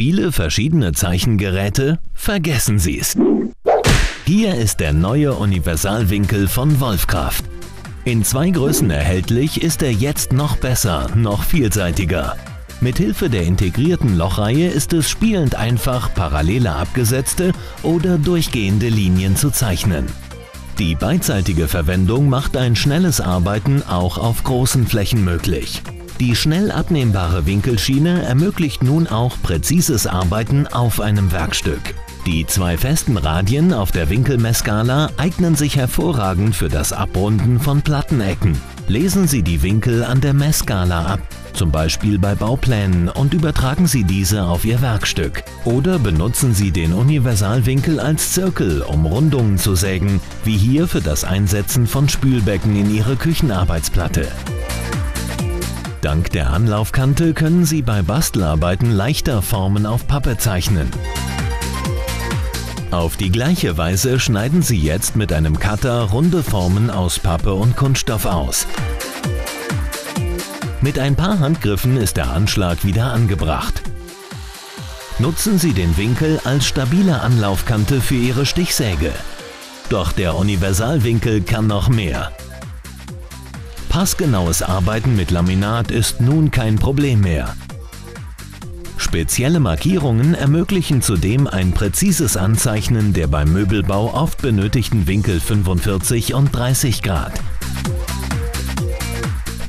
viele verschiedene Zeichengeräte? Vergessen Sie's. Hier ist der neue Universalwinkel von Wolfkraft. In zwei Größen erhältlich ist er jetzt noch besser, noch vielseitiger. Mithilfe der integrierten Lochreihe ist es spielend einfach, parallele abgesetzte oder durchgehende Linien zu zeichnen. Die beidseitige Verwendung macht ein schnelles Arbeiten auch auf großen Flächen möglich. Die schnell abnehmbare Winkelschiene ermöglicht nun auch präzises Arbeiten auf einem Werkstück. Die zwei festen Radien auf der Winkelmessskala eignen sich hervorragend für das Abrunden von Plattenecken. Lesen Sie die Winkel an der Messskala ab, zum Beispiel bei Bauplänen und übertragen Sie diese auf Ihr Werkstück. Oder benutzen Sie den Universalwinkel als Zirkel, um Rundungen zu sägen, wie hier für das Einsetzen von Spülbecken in Ihre Küchenarbeitsplatte. Dank der Anlaufkante können Sie bei Bastelarbeiten leichter Formen auf Pappe zeichnen. Auf die gleiche Weise schneiden Sie jetzt mit einem Cutter runde Formen aus Pappe und Kunststoff aus. Mit ein paar Handgriffen ist der Anschlag wieder angebracht. Nutzen Sie den Winkel als stabile Anlaufkante für Ihre Stichsäge. Doch der Universalwinkel kann noch mehr. Passgenaues Arbeiten mit Laminat ist nun kein Problem mehr. Spezielle Markierungen ermöglichen zudem ein präzises Anzeichnen der beim Möbelbau oft benötigten Winkel 45 und 30 Grad.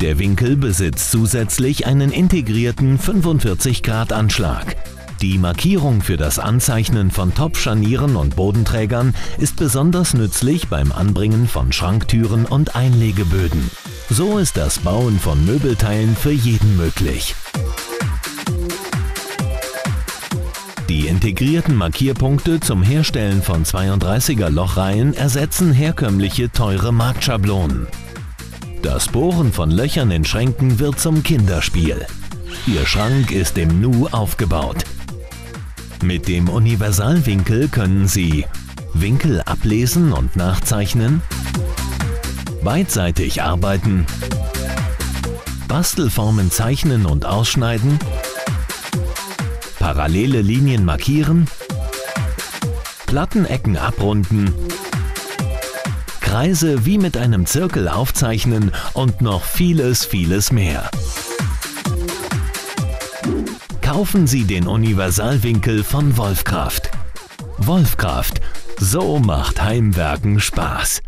Der Winkel besitzt zusätzlich einen integrierten 45 Grad Anschlag. Die Markierung für das Anzeichnen von Topfscharnieren und Bodenträgern ist besonders nützlich beim Anbringen von Schranktüren und Einlegeböden. So ist das Bauen von Möbelteilen für jeden möglich. Die integrierten Markierpunkte zum Herstellen von 32er Lochreihen ersetzen herkömmliche teure Marktschablonen. Das Bohren von Löchern in Schränken wird zum Kinderspiel. Ihr Schrank ist im Nu aufgebaut. Mit dem Universalwinkel können Sie Winkel ablesen und nachzeichnen, beidseitig arbeiten, Bastelformen zeichnen und ausschneiden, parallele Linien markieren, Plattenecken abrunden, Kreise wie mit einem Zirkel aufzeichnen und noch vieles, vieles mehr. Kaufen Sie den Universalwinkel von Wolfkraft. Wolfkraft, so macht Heimwerken Spaß.